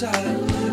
side.